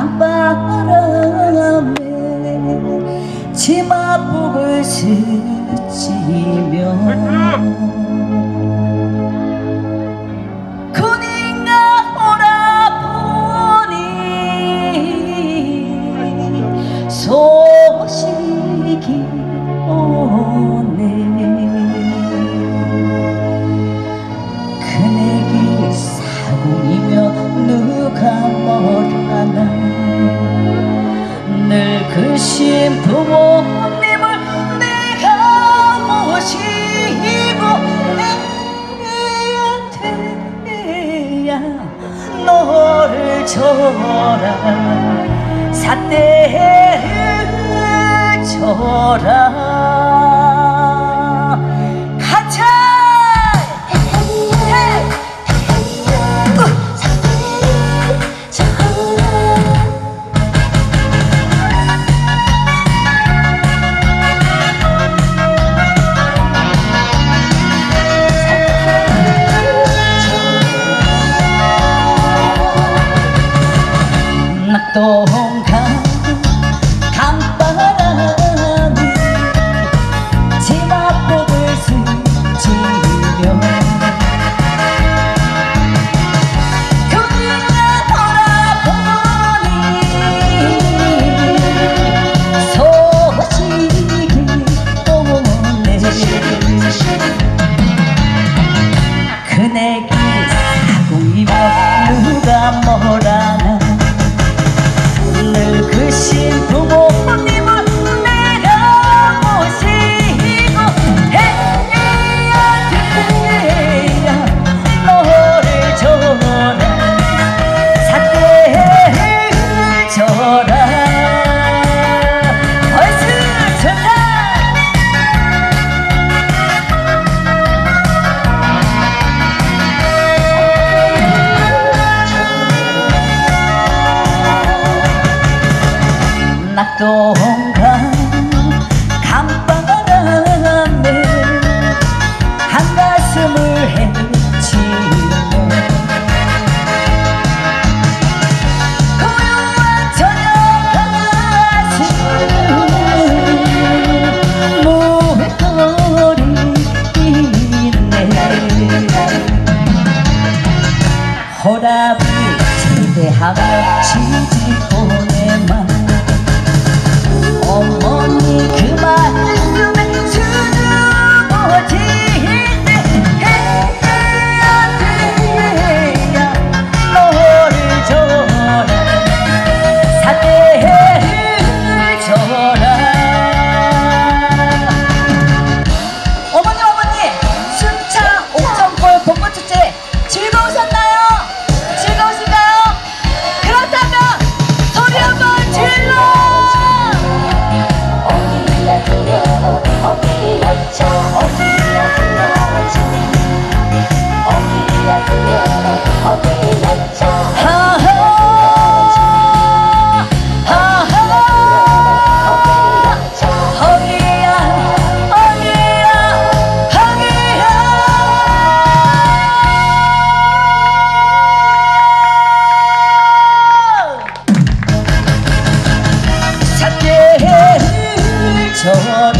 찬바람에 치마복을 스치며 군인가 오라보니 소식이 오네. 그네기 사공이며 눈 늙으신 부모님을 내가 모시고 애야 너를 줘라. 삿대를 줘라 と。 낙동강 강바람에 한가슴을 헤치며 고요한 저녁 무거리네 호랍이 지대하며 지지고 쳐라